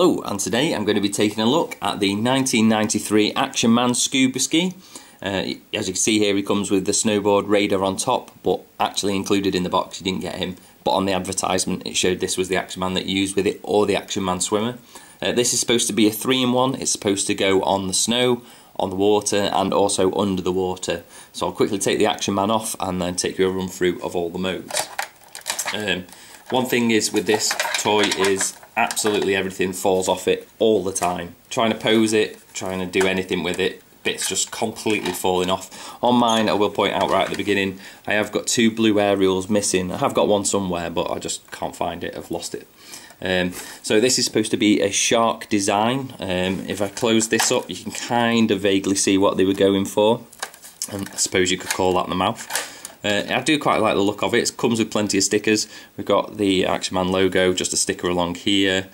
Hello, and today I'm going to be taking a look at the 1993 Action Man Scuba Ski. Uh, as you can see here, he comes with the snowboard Raider on top, but actually included in the box, you didn't get him. But on the advertisement, it showed this was the Action Man that you used with it, or the Action Man Swimmer. Uh, this is supposed to be a three-in-one. It's supposed to go on the snow, on the water, and also under the water. So I'll quickly take the Action Man off, and then take you a run through of all the modes. Um, one thing is with this toy is absolutely everything falls off it all the time. Trying to pose it, trying to do anything with it, bits just completely falling off. On mine, I will point out right at the beginning, I have got two blue aerials missing. I have got one somewhere, but I just can't find it. I've lost it. Um, so this is supposed to be a shark design. Um, if I close this up, you can kind of vaguely see what they were going for. And I suppose you could call that the mouth. Uh, I do quite like the look of it. It comes with plenty of stickers. We've got the Action Man logo, just a sticker along here.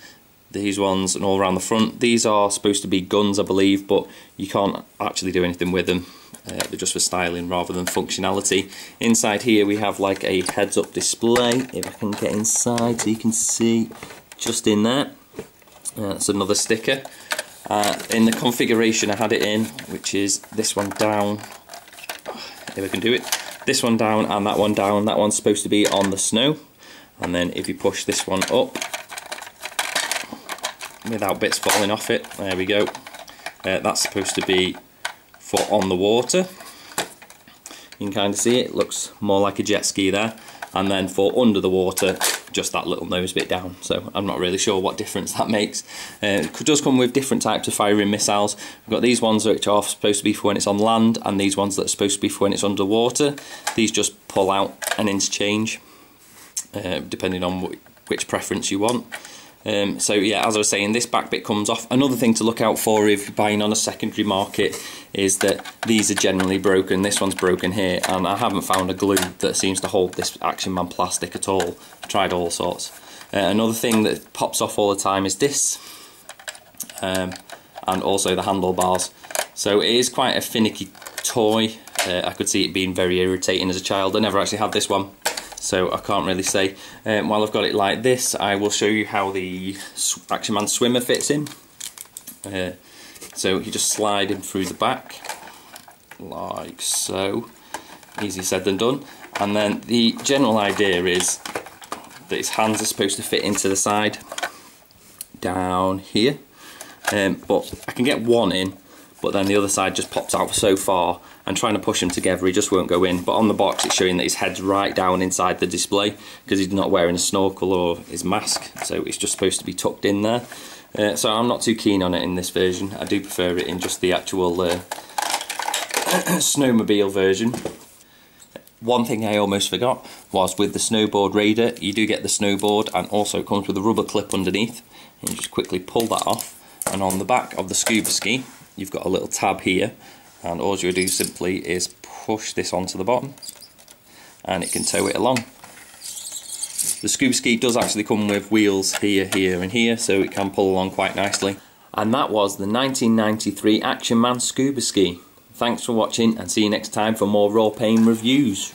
These ones and all around the front. These are supposed to be guns, I believe, but you can't actually do anything with them. Uh, they're just for styling rather than functionality. Inside here we have like a heads-up display. If I can get inside so you can see just in there. Uh, that's another sticker. Uh, in the configuration I had it in, which is this one down. If I can do it this one down and that one down. That one's supposed to be on the snow. And then if you push this one up, without bits falling off it, there we go. Uh, that's supposed to be for on the water. You can kind of see it, it looks more like a jet ski there. And then for under the water, just that little nose bit down. So I'm not really sure what difference that makes. Uh, it does come with different types of firing missiles. We've got these ones which are supposed to be for when it's on land and these ones that are supposed to be for when it's underwater. These just pull out and interchange uh, depending on which preference you want. Um, so yeah, as I was saying, this back bit comes off. Another thing to look out for if you're buying on a secondary market is that these are generally broken. This one's broken here, and I haven't found a glue that seems to hold this Action Man plastic at all. I've tried all sorts. Uh, another thing that pops off all the time is this, um, and also the handlebars. So it is quite a finicky toy. Uh, I could see it being very irritating as a child. I never actually had this one so I can't really say. Um, while I've got it like this, I will show you how the Action Man swimmer fits in. Uh, so you just slide him through the back, like so. Easier said than done. And then the general idea is that his hands are supposed to fit into the side, down here. Um, but I can get one in, but then the other side just pops out so far and trying to push him together he just won't go in. But on the box it's showing that his head's right down inside the display because he's not wearing a snorkel or his mask so it's just supposed to be tucked in there. Uh, so I'm not too keen on it in this version. I do prefer it in just the actual uh, snowmobile version. One thing I almost forgot was with the snowboard raider you do get the snowboard and also it comes with a rubber clip underneath. And you just quickly pull that off and on the back of the scuba ski you've got a little tab here and all you do simply is push this onto the bottom and it can tow it along. The scuba ski does actually come with wheels here, here and here so it can pull along quite nicely. And that was the 1993 Action Man Scuba Ski. Thanks for watching and see you next time for more Rawpain reviews.